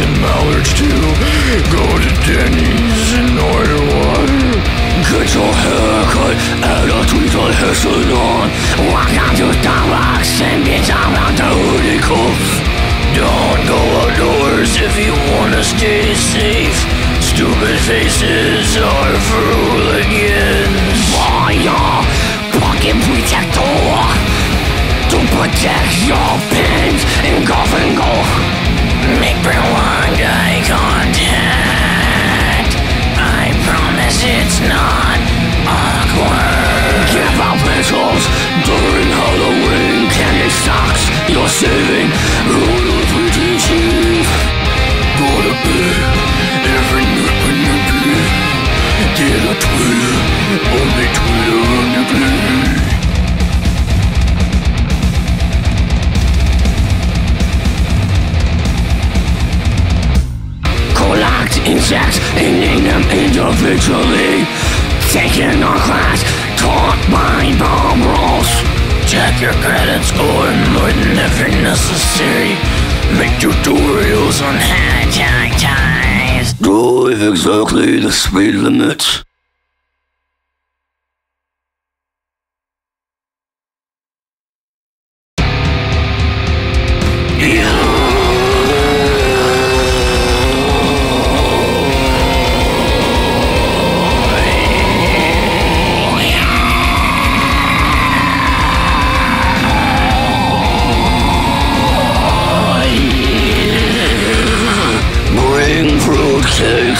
and mallards too. Go to Denny's and order water. Get your haircut at a Tweedle hair salon. Walk down to Starbucks and get around the hoodie cuffs. Don't go outdoors if you wanna stay safe. Stupid faces are for hooligans. Buy your fucking protector to protect your pins in golf and go. Collect insects and name them individually. Taking our class taught by Bob Ross. Check your credit score more than ever necessary. Make tutorials on tie ties. Drive exactly the speed limit.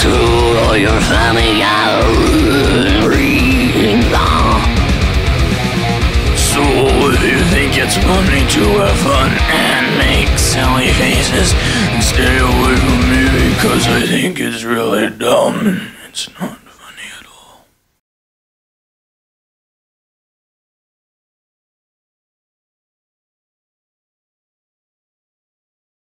To your family. So if you think it's funny to have fun and make silly faces, stay away from me because I think it's really dumb. It's not.